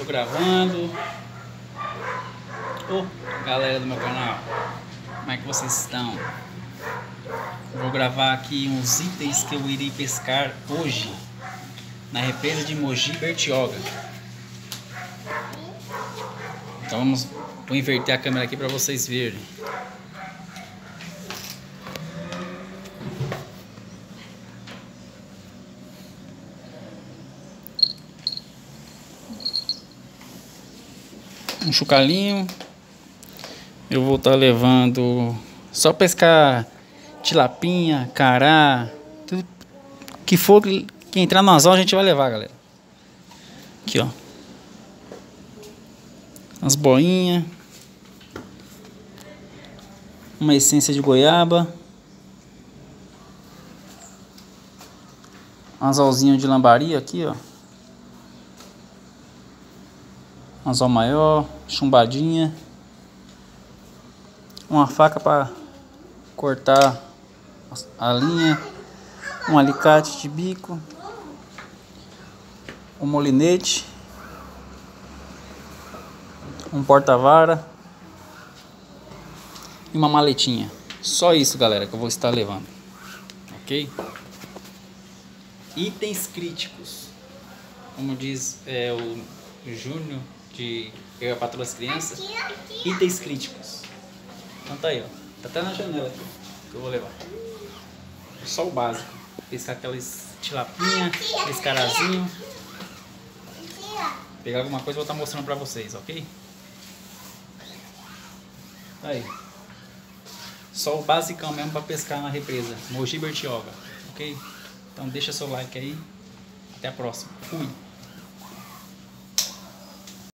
Tô gravando. Ô, galera do meu canal, como é que vocês estão? Vou gravar aqui uns itens que eu irei pescar hoje na represa de Mogi Bertioga. Então vamos, vou inverter a câmera aqui para vocês verem. Um chucalinho. Eu vou estar tá levando só pescar tilapinha, cará, tudo que for que entrar no anzol a gente vai levar, galera. Aqui, ó. As boinhas. Uma essência de goiaba. Um anzolzinho de lambari aqui, ó. Anzol maior, chumbadinha, uma faca para cortar a linha, um alicate de bico, um molinete, um porta-vara e uma maletinha. Só isso, galera, que eu vou estar levando. Ok? Itens críticos. Como diz é, o Júnior de Eu Patroa as Crianças, itens críticos. Então tá aí, ó. Tá até na janela aqui, que eu vou levar. Só o básico. Pescar aquelas tilapinha, aqueles carazinho. Pegar alguma coisa e vou estar tá mostrando pra vocês, ok? Tá aí. Só o basicão mesmo pra pescar na represa. Mogi Bertioga, ok? Então deixa seu like aí. Até a próxima. Fui.